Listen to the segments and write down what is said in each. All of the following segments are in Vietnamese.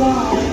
Wow.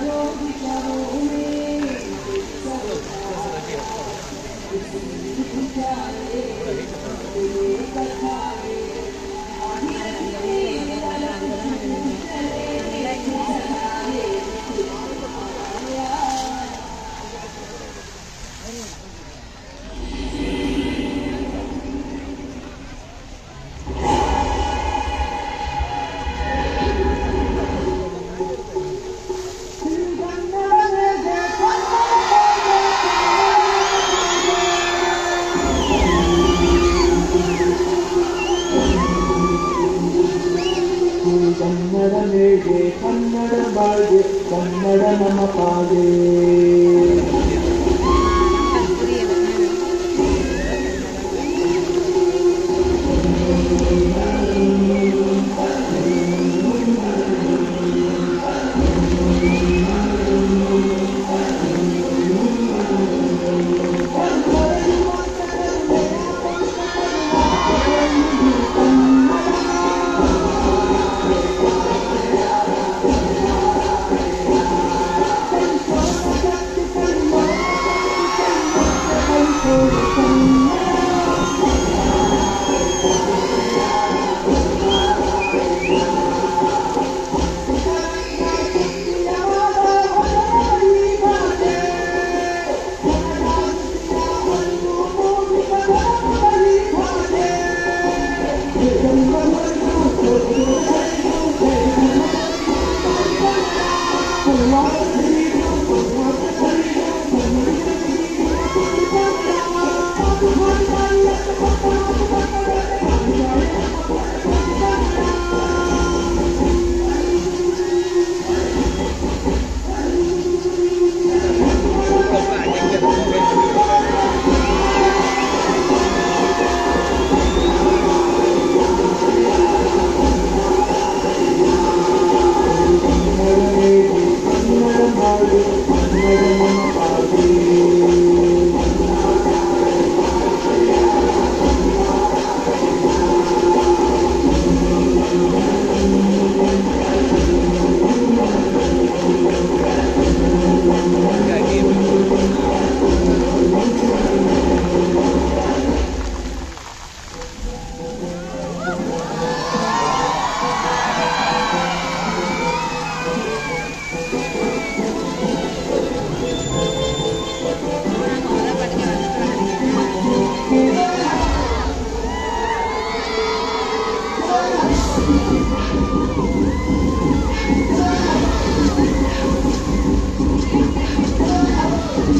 Thank you. Kannada मम पाद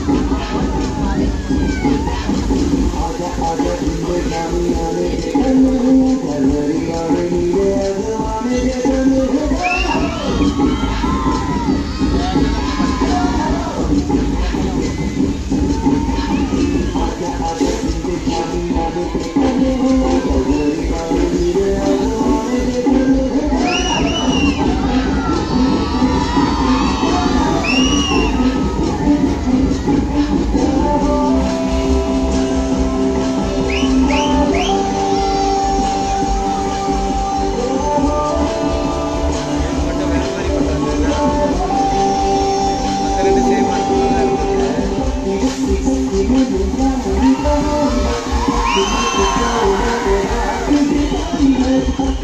I'm i going to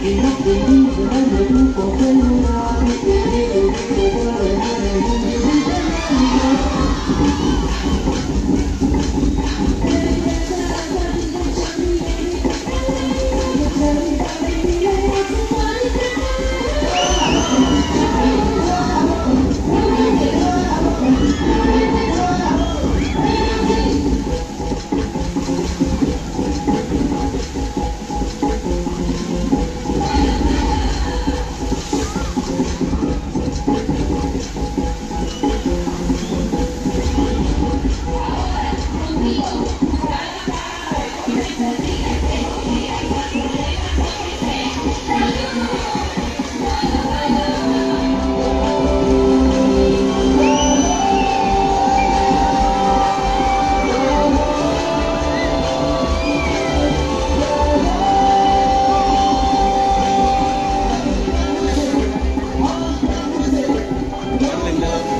谁让你一辈子都过不了？and